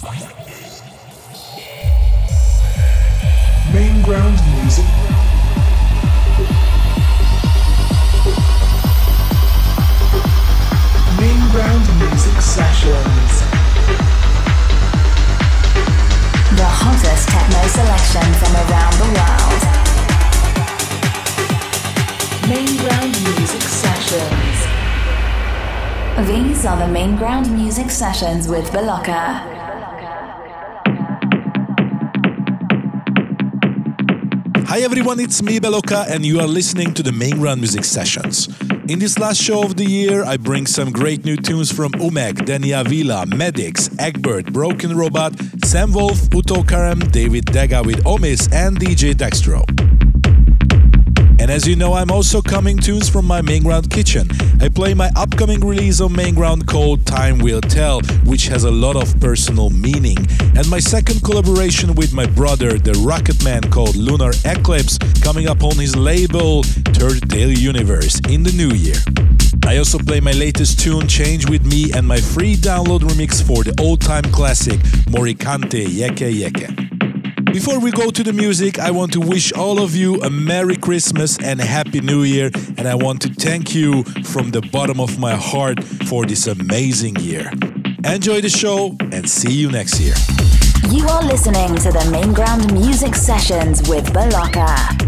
Main ground music. Main ground music sessions. The hottest techno selection from around the world. Main ground music sessions. These are the main ground music sessions with Belocca. Hi everyone, it's me Belocca and you are listening to the Main Ground Music Sessions. In this last show of the year, I bring some great new tunes from Umek, Danny Avila, Maddix, Egbert, Broken Robot, Sam Wolfe, Uro Karem, David Dega with Omis and DJ Dextro. And as you know, I'm also coming tunes from my Main Ground kitchen. I play my upcoming release on Main Ground called Time Will Tell, which has a lot of personal meaning. And my second collaboration with my brother, the Rocket Man called Lunar Eclipse, coming up on his label Third Dale Universe in the new year. I also play my latest tune, Change With Me, and my free download remix for the old time classic Mory Kanté Yeke Yeke. Before we go to the music, I want to wish all of you a Merry Christmas and a Happy New Year. And I want to thank you from the bottom of my heart for this amazing year. Enjoy the show and see you next year. You are listening to the Main Ground Music Sessions with Belocca.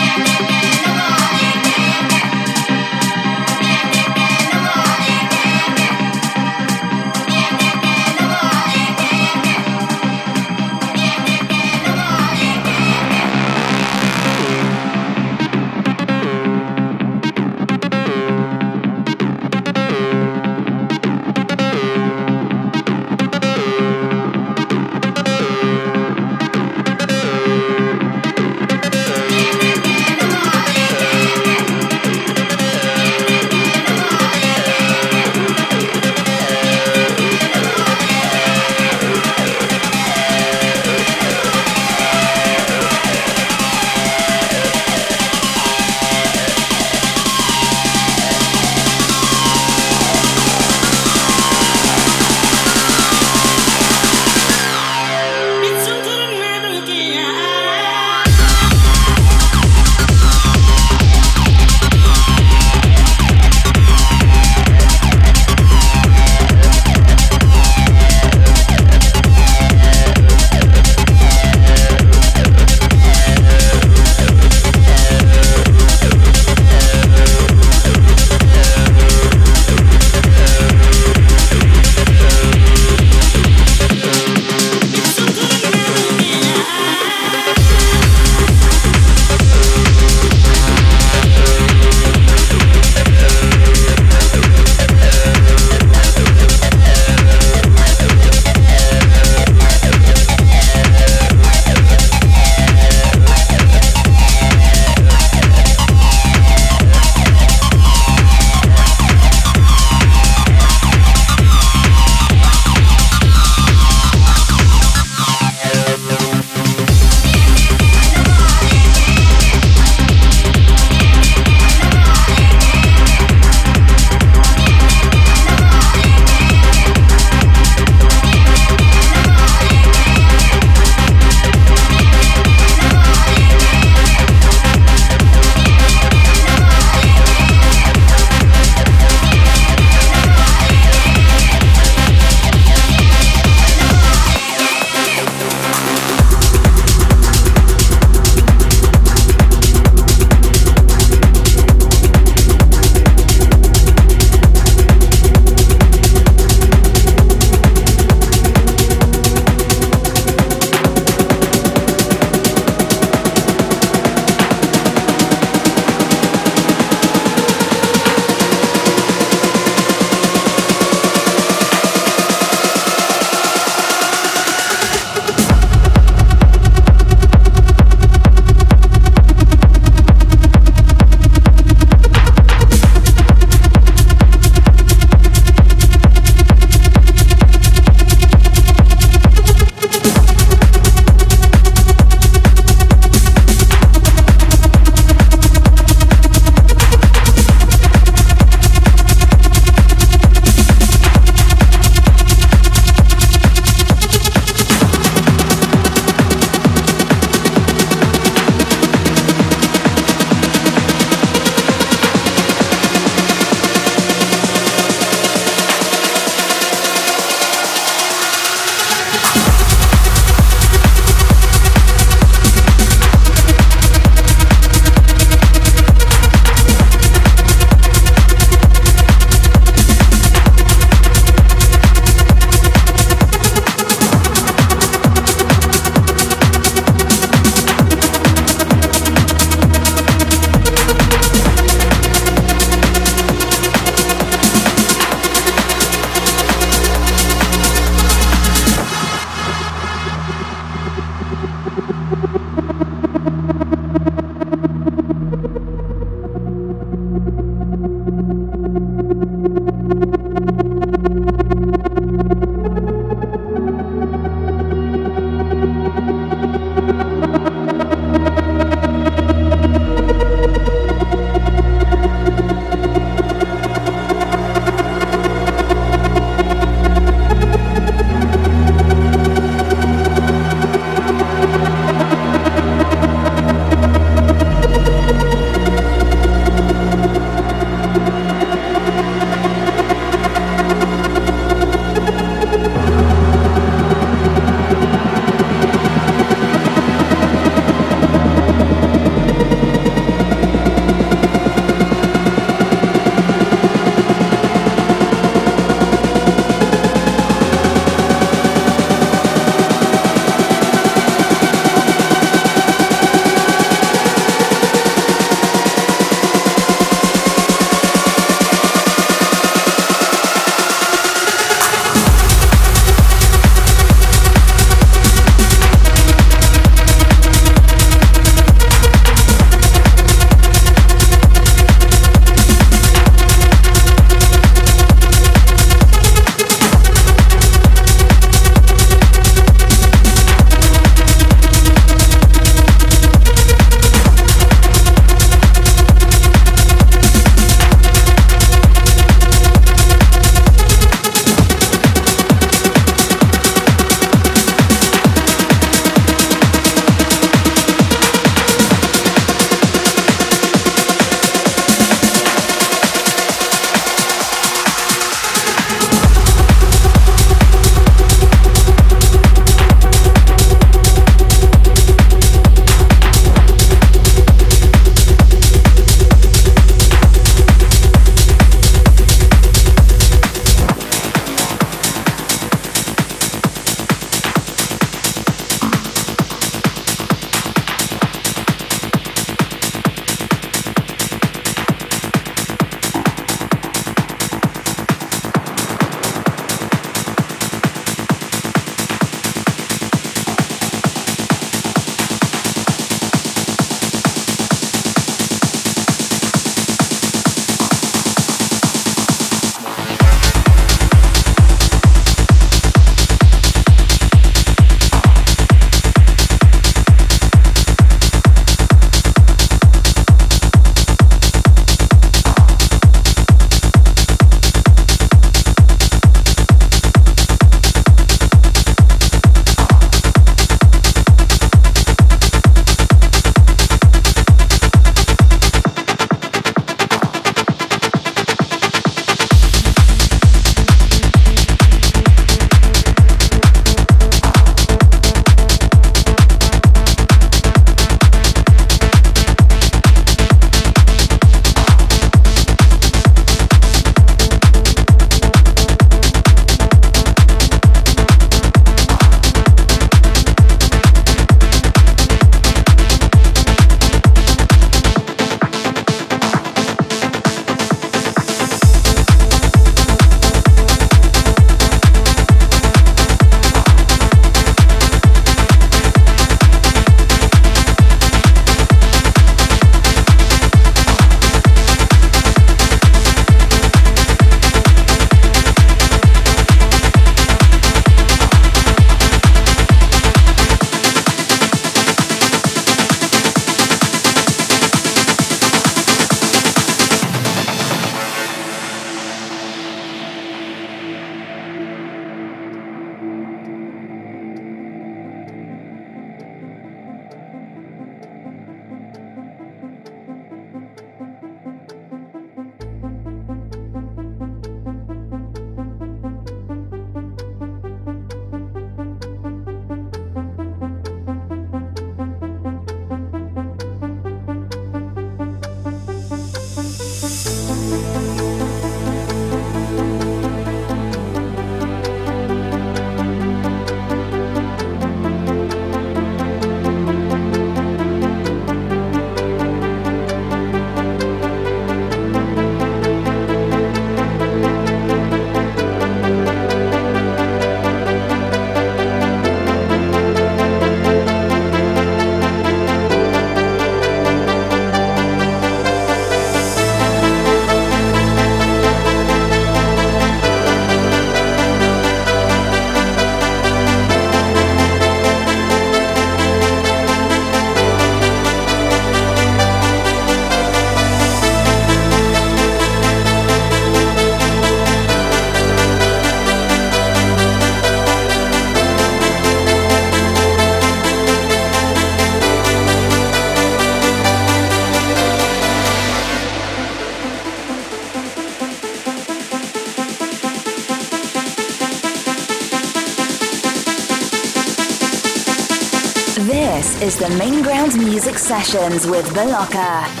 Is the Main Ground Music Sessions with Belocca.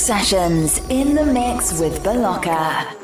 Sessions in the mix with Belocca.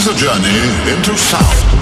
is a journey into sound.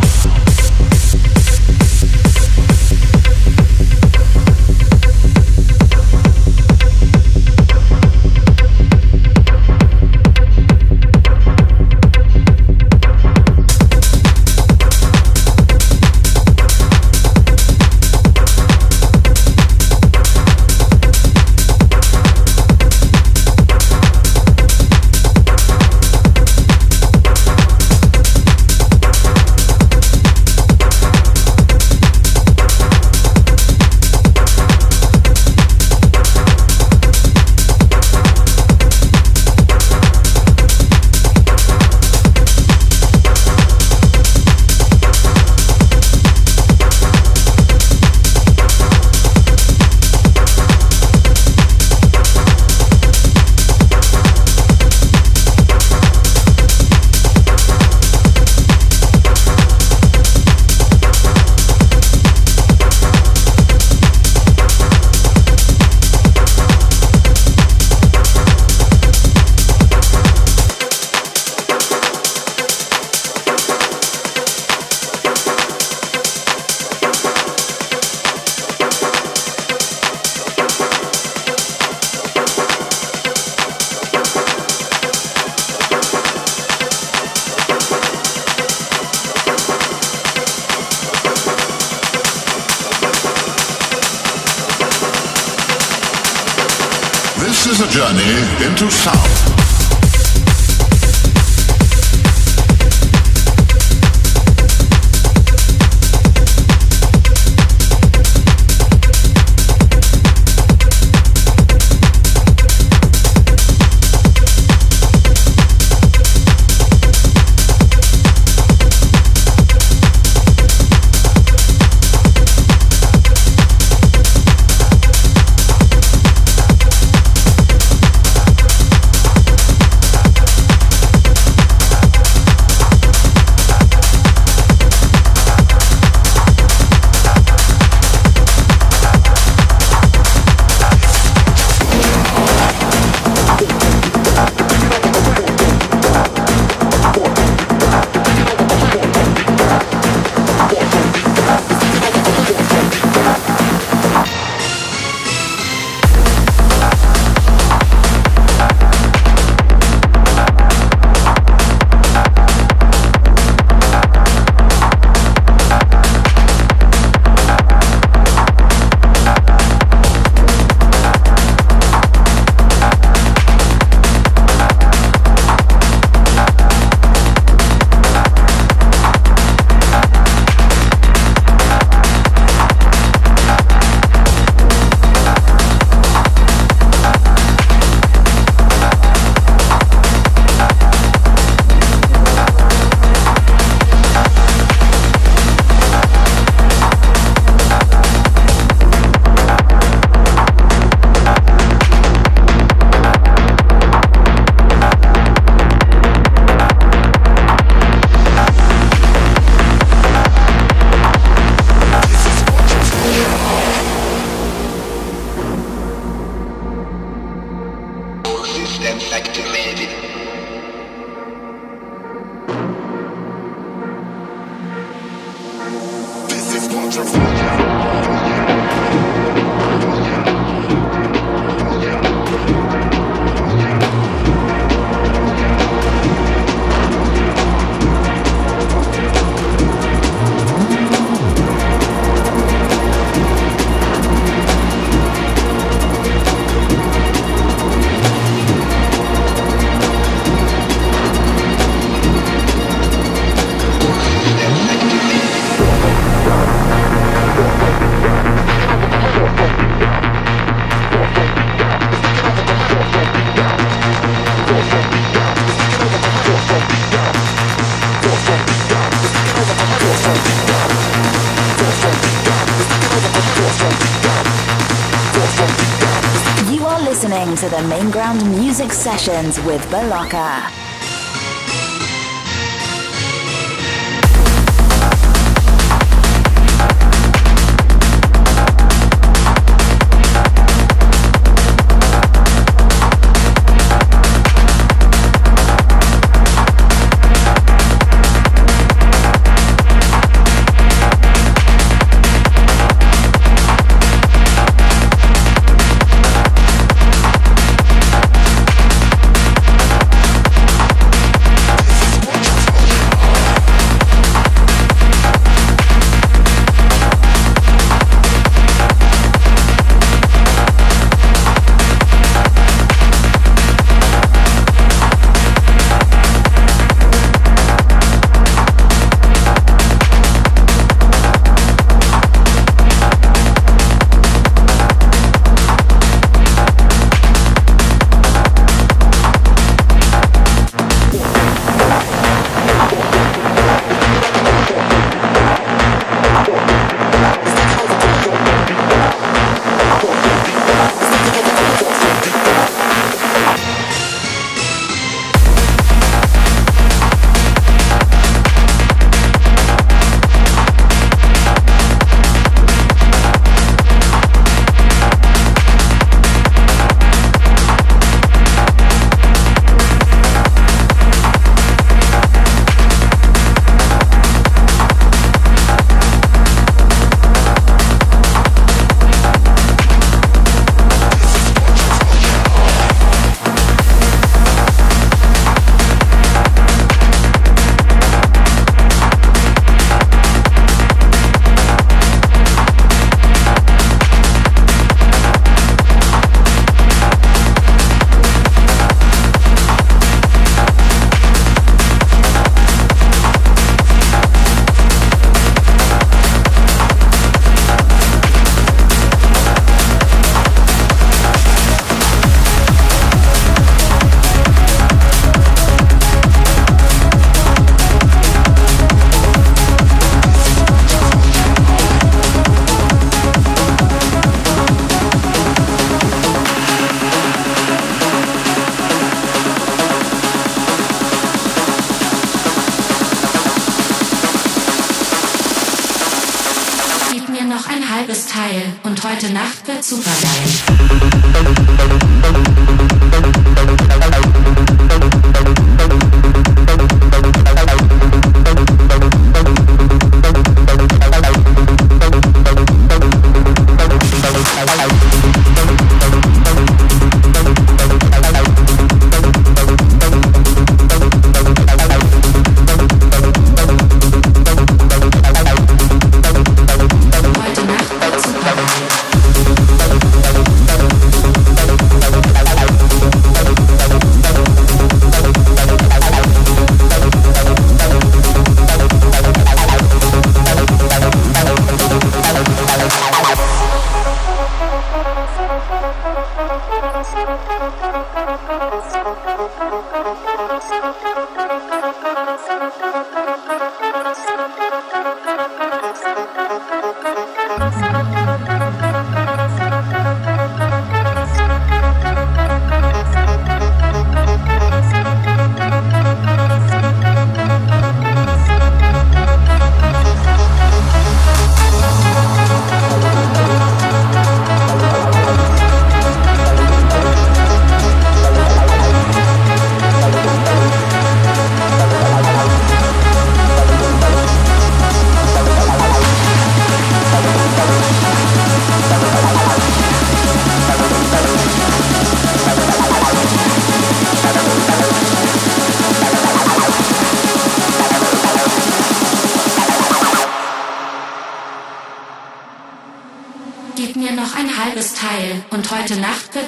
is a journey into sound. Sessions with Belocca.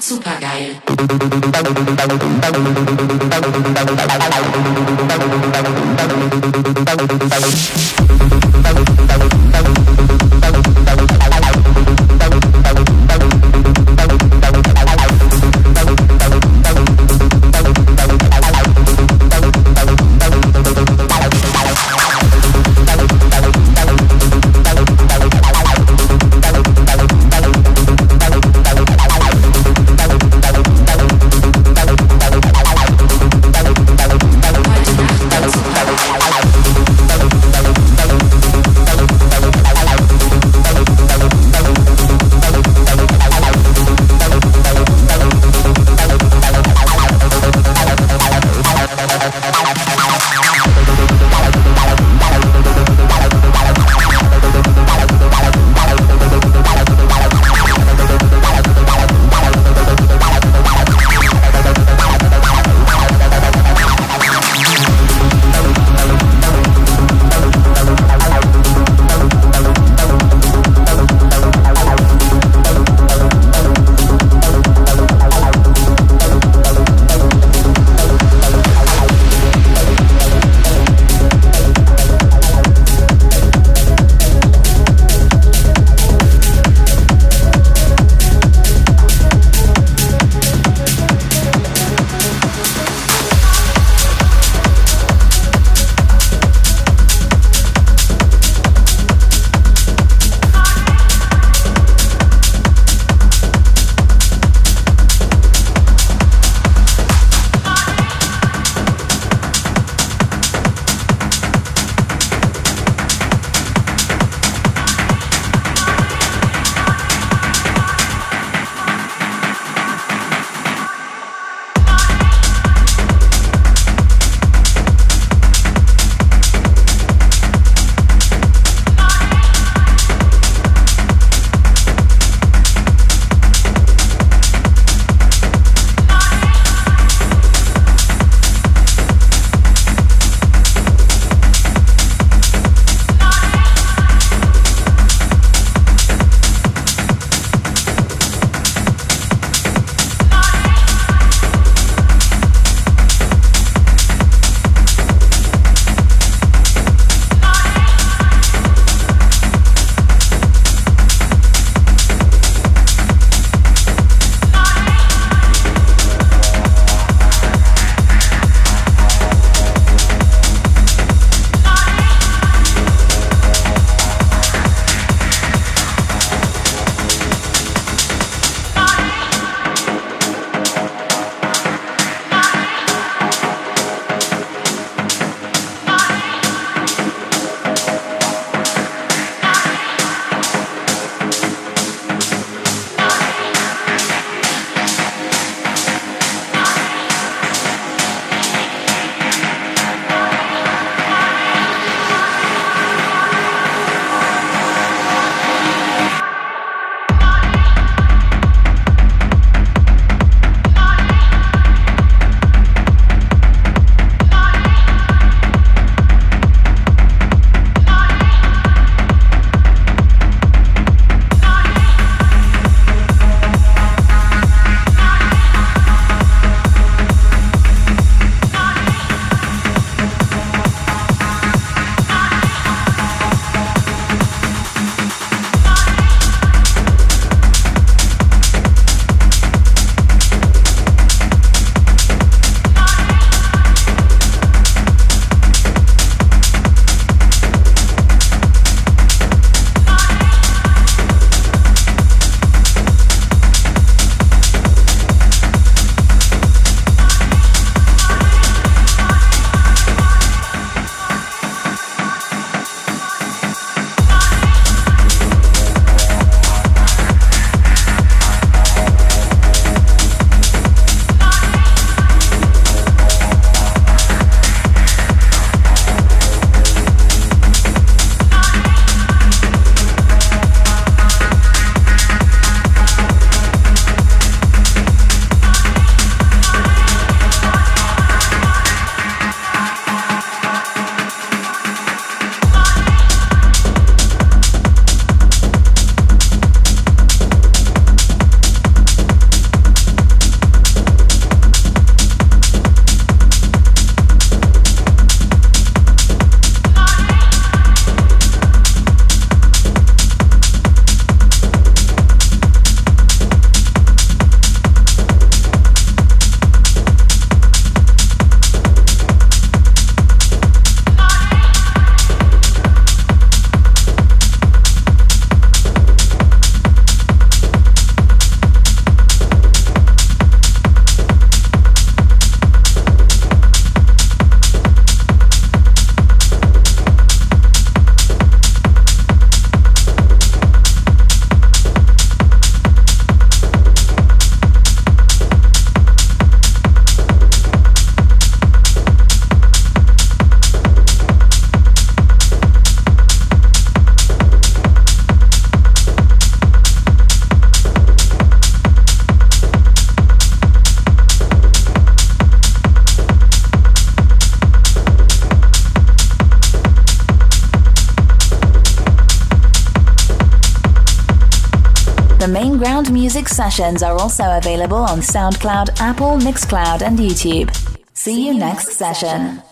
super. Music sessions are also available on SoundCloud, Apple, Mixcloud, and YouTube. See you next session.